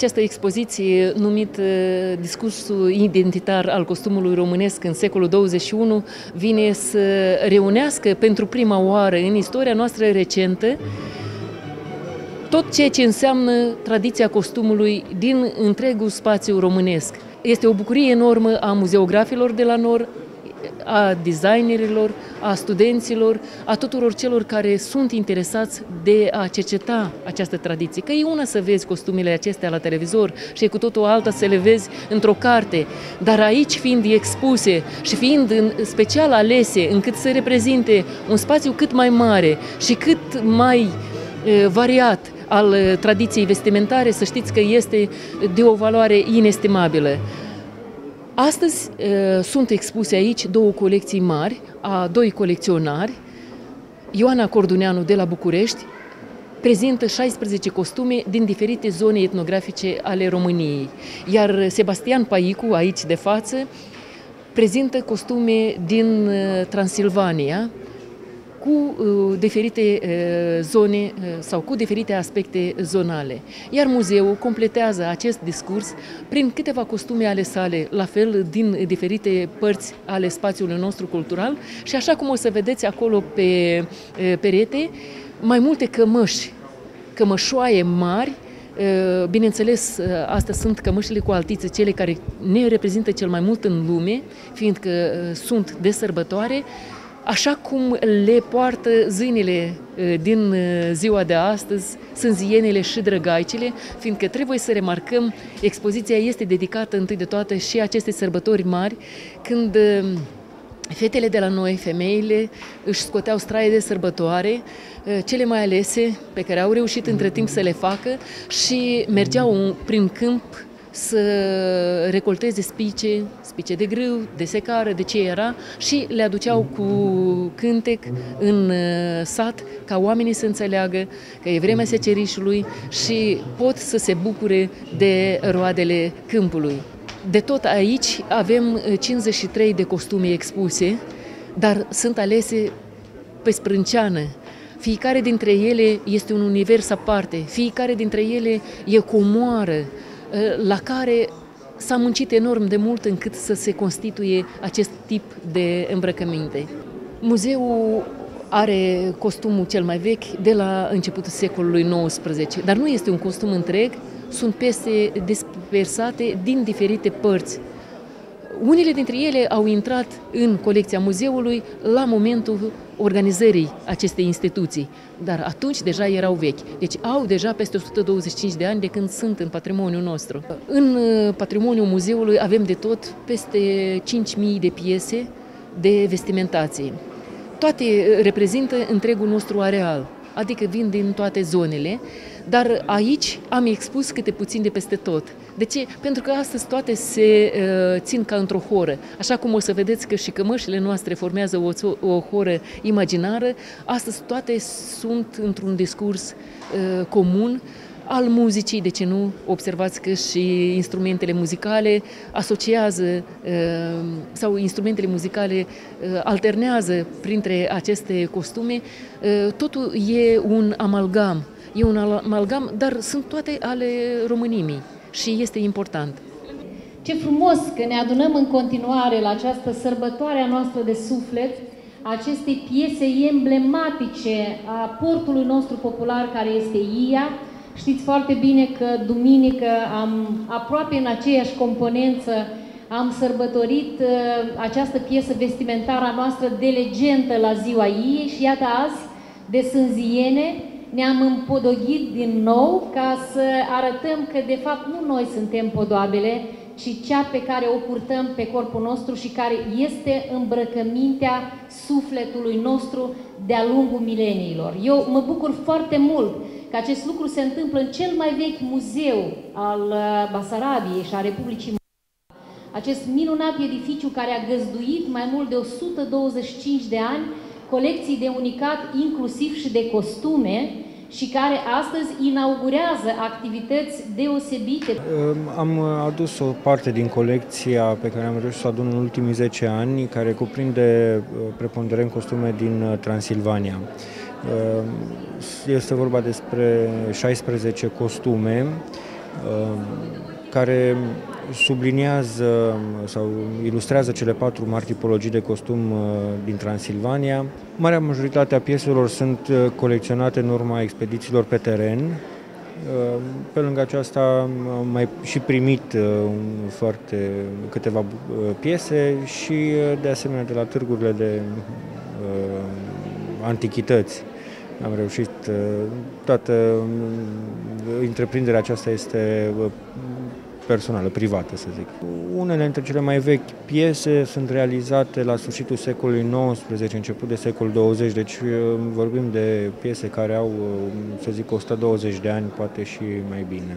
Această expoziție numită Discursul identitar al costumului românesc în secolul 21 vine să reunească pentru prima oară în istoria noastră recentă tot ceea ce înseamnă tradiția costumului din întregul spațiu românesc. Este o bucurie enormă a muzeografilor de la NOR, a designerilor, a studenților, a tuturor celor care sunt interesați de a cerceta această tradiție. Că e una să vezi costumele acestea la televizor și e cu totul alta să le vezi într-o carte, dar aici fiind expuse și fiind în special alese încât să reprezinte un spațiu cât mai mare și cât mai variat al tradiției vestimentare, să știți că este de o valoare inestimabilă. Astăzi uh, sunt expuse aici două colecții mari a doi colecționari. Ioana Corduneanu de la București prezintă 16 costume din diferite zone etnografice ale României, iar Sebastian Paicu, aici de față, prezintă costume din uh, Transilvania, cu uh, diferite uh, zone uh, sau cu diferite aspecte zonale. Iar muzeul completează acest discurs prin câteva costume ale sale, la fel din diferite părți ale spațiului nostru cultural și așa cum o să vedeți acolo pe perete, mai multe cămăși, cămășoaie mari, Bineînțeles, astea sunt cămășile cu altiță, cele care ne reprezintă cel mai mult în lume, fiindcă sunt de sărbătoare, așa cum le poartă zânile din ziua de astăzi, sunt zienele și drăgaicele, fiindcă trebuie să remarcăm, expoziția este dedicată întâi de toate și aceste sărbători mari, când Fetele de la noi, femeile, își scoteau straie de sărbătoare, cele mai alese, pe care au reușit între timp să le facă și mergeau prin câmp să recolteze spice, spice de grâu, de secară, de ce era și le aduceau cu cântec în uh, sat ca oamenii să înțeleagă că e vremea secerișului și pot să se bucure de roadele câmpului. De tot aici avem 53 uh, de costume expuse, dar sunt alese pe sprânceană, fiecare dintre ele este un univers aparte, fiecare dintre ele e comoară, Eh, la care s-a muncit enorm de mult încât să se constituie acest tip de îmbrăcăminte. Muzeul are costumul cel mai vechi de la începutul secolului XIX, dar nu este un costum întreg, sunt piese dispersate din diferite părți unele dintre ele au intrat în colecția muzeului la momentul organizării acestei instituții, dar atunci deja erau vechi. Deci au deja peste 125 de ani de când sunt în patrimoniul nostru. În uh, patrimoniul muzeului avem de tot peste 5.000 de piese de vestimentație. Toate uh, reprezintă întregul nostru areal, adică vin din toate zonele, dar aici am expus câte puțin de peste tot. De ce? Pentru că astăzi toate se uh, țin ca într-o horă. Așa cum o să vedeți că și cămășile noastre formează o, o horă imaginară, astăzi toate sunt într-un discurs uh, comun al muzicii, de ce nu? Observați că și instrumentele muzicale asociază uh, sau instrumentele muzicale uh, alternează printre aceste costume. Uh, totul e un amalgam, e un amalgam, dar sunt toate ale României și este important. Ce frumos că ne adunăm în continuare la această sărbătoare a noastră de suflet, aceste piese emblematice a portului nostru popular care este IA. Știți foarte bine că duminică am aproape în aceeași componență am sărbătorit uh, această piesă vestimentară a noastră de legendă la ziua ei și iată azi de Sânziene, ne-am împodogit din nou ca să arătăm că de fapt nu noi suntem podoabele, ci cea pe care o purtăm pe corpul nostru și care este îmbrăcămintea sufletului nostru de-a lungul mileniilor. Eu mă bucur foarte mult că acest lucru se întâmplă în cel mai vechi muzeu al uh, Basarabiei și a Republicii acest minunat edificiu care a găzduit mai mult de 125 de ani colecții de unicat, inclusiv și de costume, și care astăzi inaugurează activități deosebite. Am adus o parte din colecția pe care am reușit să o adun în ultimii 10 ani, care cuprinde uh, preponderent costume din uh, Transilvania. Uh, este vorba despre 16 costume care subliniază sau ilustrează cele patru mari tipologii de costum din Transilvania. Marea majoritate a pieselor sunt colecționate în urma expedițiilor pe teren, pe lângă aceasta am mai și primit foarte câteva piese și de asemenea de la târgurile de antichități. Am reușit, toată întreprinderea aceasta este personală, privată, să zic. Unele dintre cele mai vechi piese sunt realizate la sfârșitul secolului XIX, început de secolul 20, deci vorbim de piese care au, să zic, 120 de ani, poate și mai bine.